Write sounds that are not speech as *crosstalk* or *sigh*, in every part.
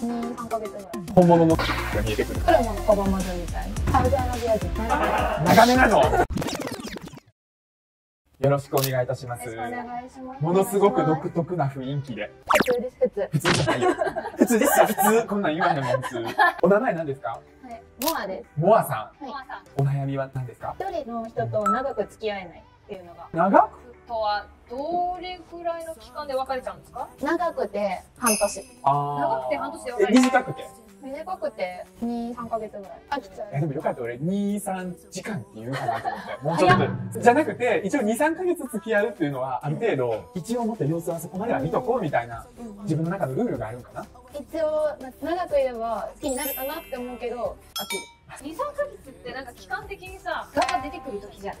2、3ヶ月ぐらい。本物のが見えてくる。プロモのコバマズみたいな。サウジアラビア人。よ長めなの。よろしくお願いいたしますろしく。お願いします。ものすごく普独特な雰囲気で。通です、普通。普通じゃないよ。*laughs* 普通ですよ、普通。こんなん言わんでも普通。お名前何ですか？はい。モアです。モアさはい。ん。お悩みは何ですか？一人の人と長く付き合えないっていうのが。長く？とはどれぐらいの期間で別れちゃうんですか？長くて半年。長くて半年でえ、別れ短くて？短くて2、3ヶ月ぐらい。飽きちゃえ、でう。もよかった。俺、2、3時間って言うかなと思って。もうちょっと。じゃなくて、一応2、3ヶ月付き合うっていうのは、ある程度、一応もっと様子はそこまでは見とこうみたいな、うん自分の中のルールがあるんかな？一応、な長くいれば好きになるかなって思うけど、飽きる。23ヶ月ってなんか期間的にさ蚊が出てくる時じゃない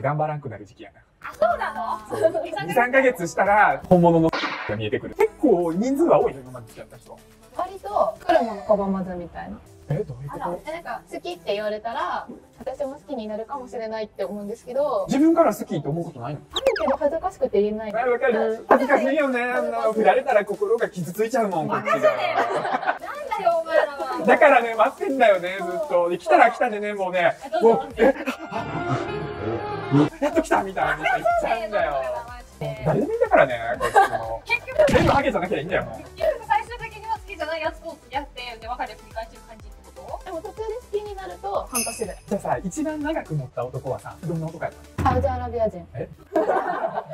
頑張らんくなる時期やな。あそうなの？2、*laughs* 3ヶ月したら、本物のが見えてくる。結構人数は多いよ、今まで付き合った人。割と、プロモのコバマズみたいな。え、どういうこと？えなんか好きって言われたら私も好きになるかもしれないって思うんですけど自分から好きって思うことないの？あるけど恥ずかしくて言えないあわかる。恥ずかしいよね。あんな、振られたら心が傷ついちゃうもん、こっちが。なんだよお前らはだからね、待ってんだよね、ずっと。で、来たら来たでね、もうね、もう、え、やっと来たみたいな言っちゃうんだよ。誰でもいいんだからね、こっちも。結局全部ハゲじゃなきゃいいんだよ、もう。結局最終的には好きじゃないやつと付き合ってで別れ繰り返してる感じってこと？でも途中で好きになると半年ぐらいじゃあさ、一番長く持った男はさ、どんな男やっサウジアラビア人 *laughs* いた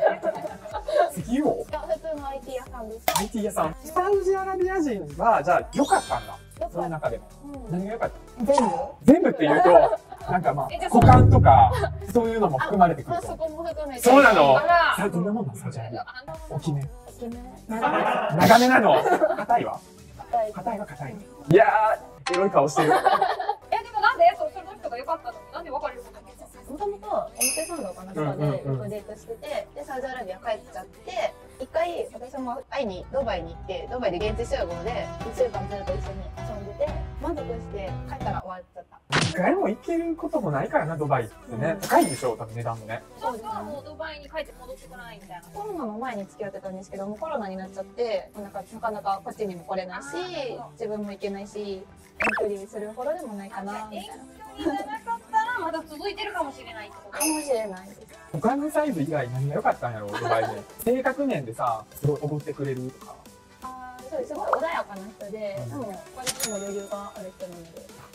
好きよや普通の IT 屋さんです IT 屋さん。サウジアラビア人は、じゃあ、良かったんだ。その中でも。うん何が良かった？全部？全部って言うと、なんかまあ股間とか、そういうのも含まれてくるそ。こも含めてそうなの？さあ、どんなもんなんサウジアラビア。あの大きめ。大きめ長めなの？硬いわ。硬い硬いは硬い。いやー、エロい顔してる。*laughs* えでもなんで？そうその人が良かったの？になんで別れるの？もともと表参道かなんかでよくデートしてて、でサウジアラビア帰っちゃって一回私も会いにドバイに行ってドバイで現地集合で1週間ずっと一緒に遊んでて満足して帰ったら終わっちゃった一回も行けることもないからな、ドバイってね。高いんでしょ、多分値段もね。そしたらもうドバイに帰って戻ってこないみたいなコロナの前に付き合ってたんですけどもうコロナになっちゃってなんかなかなかこっちにも来れないし自分も行けないし遠距離するほどでもないかなみ遠たいな距離じゃなかったらまだ続いてるかもしれないってことかもしれないです他のサイズ以外何が良かったんやろ、ドバイで。*laughs* 性格面でさ、すごいおごってくれるとか。すすごい穏やかな人で、うんお金にも余裕がある人なので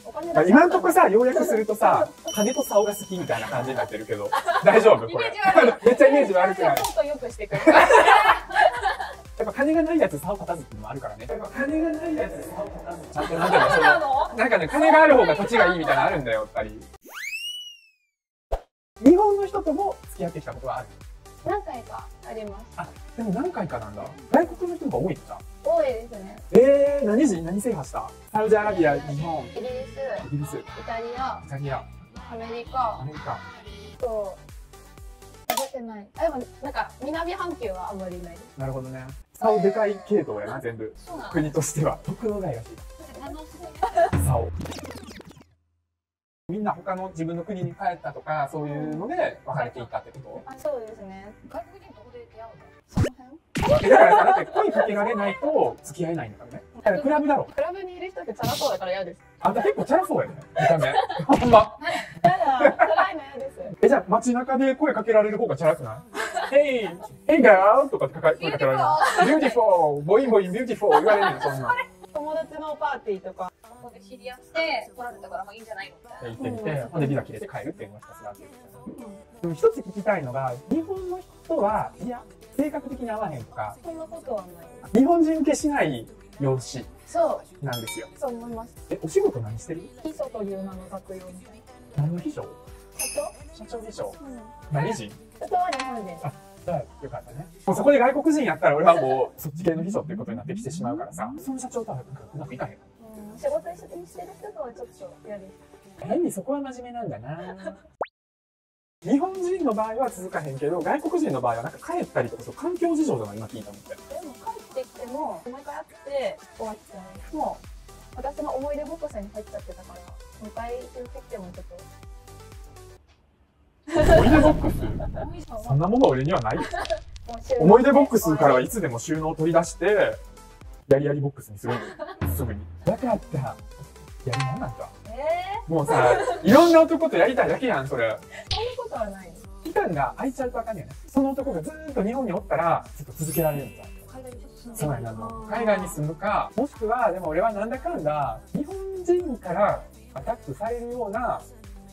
お金まあ今んとこさ、要約するとさ、金と竿が好きみたいな感じになってるけど、大丈夫？これ。*laughs* めっちゃイメージ悪くない？ちょっとよくしてくれるやっぱ金がないやつ竿立たずっていうのもあるからね。やっぱ金がないやつ竿立たず。ちゃんとなんかなんかね、金がある方が土地がいいみたいなのあるんだよ、やっぱり。日本の人とも付き合ってきたことはある？何回かありますあ、でも何回かなんだ。外国の人が多いんだ。多いですね。えー、何人何制覇した？サウジアラビア、日本、イギリス。イギリス、イイタリア。タリア、アメリカ。アメリカ。と覚えてない。あでもなんか南半球はあんまりない。ですなるほどね。竿でかい系統やな、全部。国としては。特のすごい。ね竿。みんな他の自分の国に帰ったとか、そういうので別れていったってこあそうですね。外国人だからさ、だって声かけられないと付き合えないんだからね。だからクラブだろ。クラブにいる人ってチャラそうだから嫌ですあんた結構チャラそうやね。見た目。ほんま。やだ辛いの嫌です *laughs* え、じゃあ街中で声かけられる方がチャラくない ?Hey! Hey girl! とかってかか声かけられる。Beautiful! ボインボイン Beautiful! 言われるのそんなん。*laughs* 友達のパーティーとかここで知り合って来られたからまあいいんじゃないのみたいな。って言ってみて、ほんでビザ切れて帰るっていうのがひたすらあってでも一つ聞きたいのが、日本の人は、いや、性格的に合わへんとか、そんなことはない。日本人受けしない容姿そう。なんですよ。そう思います。え、お仕事何してる？基礎という名の学用みたいな何の秘書？社社長秘書長うん。何人？社長は日本人。じゃあよかったね。もうそこで外国人やったら俺はもう、そっち系の秘書っていうことになってきてしまうからさ、その社長とはなんかうまくいかへん。うん仕事一緒にしてる人とはちょっと嫌です変にそこは真面目なんだな。*laughs* 日本人の場合は続かへんけど、外国人の場合はなんか帰ったりとか、そう環境事情じゃない今聞いたのって。でも帰ってきてももう一回会って終わっちゃうもう私の思い出ボックスに入っちゃってたからもう一回言ってきてもちょっと。思い出ボックスそんなもの俺にはない？思い出ボックスからはいつでも収納を取り出して、やりやりボックスにするんだよすぐに。わかった。やりなんなんか。えもうさ、いろんな男とやりたいだけやん、それ。ー、そんなことはない期間が空いちゃうとあかんね。その男がずーっと日本におったら、ずっと続けられるんだ。そうや。海外に住むか、もしくは、でも俺はなんだかんだ、日本人からアタックされるような、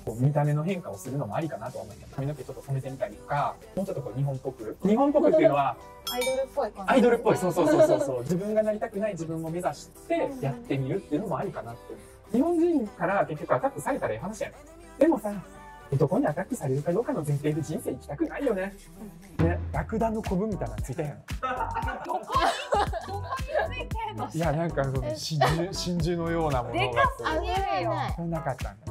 こう見た目の変化をするのもありかなとは思った。髪の毛ちょっと染めてみたりとか、もうちょっとこう日本っぽく。日本っぽくっていうのは、アイドルっぽい感じ。アイドルっぽい。そうそうそうそうそう。*laughs* 自分がなりたくない自分を目指してやってみるっていうのもありかなって。日本人から結局アタックされたらいい話やん。でもさ、男にアタックされるかどうかの前提で人生生きたくないよね。ね、ラクダのコブみたいなのついてへん。いや、なんかその真珠、真珠のようなものがでかあすぎるよなかったんだ。